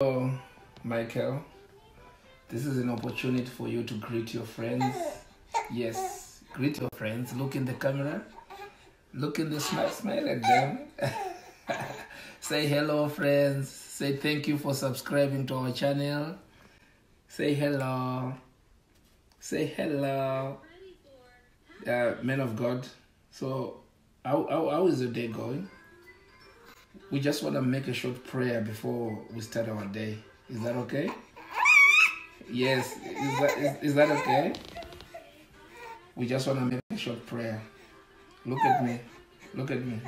Hello, Michael. This is an opportunity for you to greet your friends. Yes, greet your friends. Look in the camera. Look in the smile, smile at them. Say hello, friends. Say thank you for subscribing to our channel. Say hello. Say hello. Uh, men of God. So, how, how, how is the day going? We just want to make a short prayer before we start our day. Is that okay? Yes. Is that, is, is that okay? We just want to make a short prayer. Look at me. Look at me.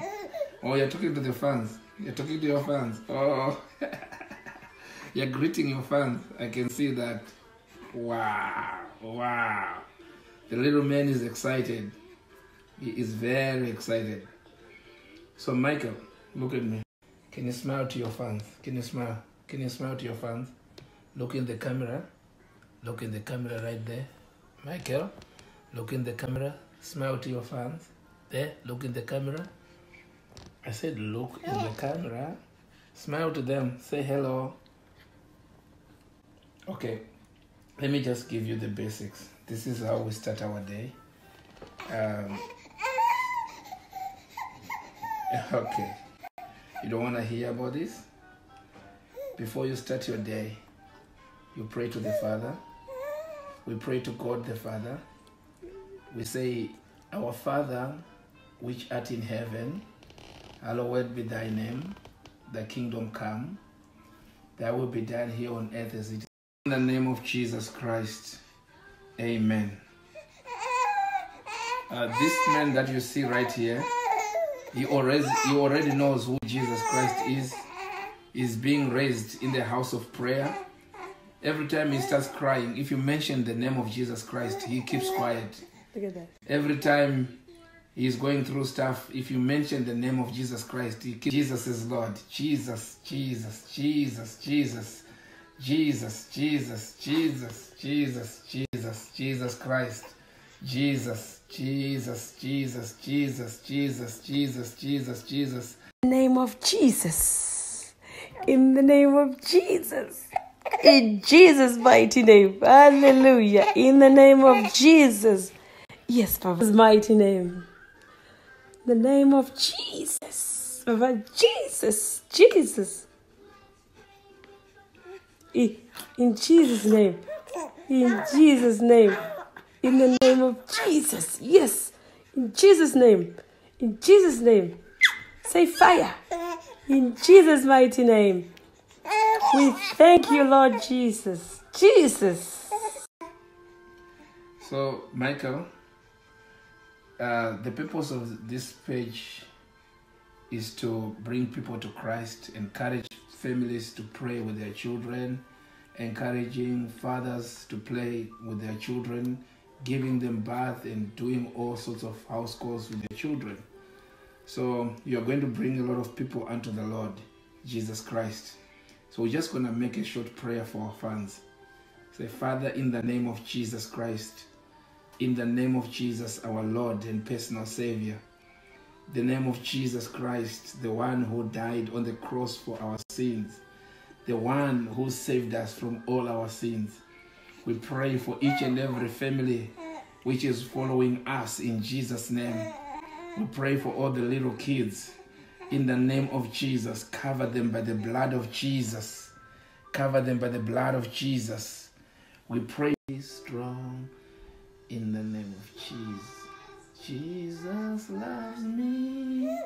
Oh, you're talking to the fans. You're talking to your fans. Oh. you're greeting your fans. I can see that. Wow. Wow. The little man is excited. He is very excited. So, Michael, look at me. Can you smile to your fans? Can you smile? Can you smile to your fans? Look in the camera. Look in the camera right there. Michael, look in the camera. Smile to your fans. There, look in the camera. I said, look in the camera. Smile to them. Say hello. Okay, let me just give you the basics. This is how we start our day. Um, okay. You don't want to hear about this? Before you start your day, you pray to the Father. We pray to God the Father. We say, Our Father, which art in heaven, hallowed be thy name, thy kingdom come, thy will be done here on earth as it is. In the name of Jesus Christ, amen. Uh, this man that you see right here, he already, he already knows who Jesus Christ is. Is being raised in the house of prayer. Every time he starts crying, if you mention the name of Jesus Christ, he keeps quiet. Look at that. Every time he's going through stuff, if you mention the name of Jesus Christ, he keeps Jesus is Lord. Jesus, Jesus, Jesus, Jesus, Jesus, Jesus, Jesus, Jesus, Jesus, Jesus Christ. Jesus, Jesus, Jesus, Jesus, Jesus, Jesus, Jesus, Jesus. In the name of Jesus. In the name of Jesus. In Jesus' mighty name. Hallelujah. In the name of Jesus. Yes, Papa's mighty name. The name of Jesus. Papa, Jesus. Jesus. In Jesus' name. In Jesus' name. In the name of Jesus. Yes. In Jesus' name. In Jesus' name. Say fire. In Jesus' mighty name. We thank you, Lord Jesus. Jesus. So, Michael, uh, the purpose of this page is to bring people to Christ, encourage families to pray with their children, encouraging fathers to play with their children, giving them bath, and doing all sorts of house calls with their children. So, you're going to bring a lot of people unto the Lord, Jesus Christ. So, we're just going to make a short prayer for our fans. Say, Father, in the name of Jesus Christ, in the name of Jesus, our Lord and personal Savior, the name of Jesus Christ, the one who died on the cross for our sins, the one who saved us from all our sins. We pray for each and every family which is following us in Jesus' name. We pray for all the little kids. In the name of Jesus, cover them by the blood of Jesus. Cover them by the blood of Jesus. We pray strong in the name of Jesus. Jesus loves me.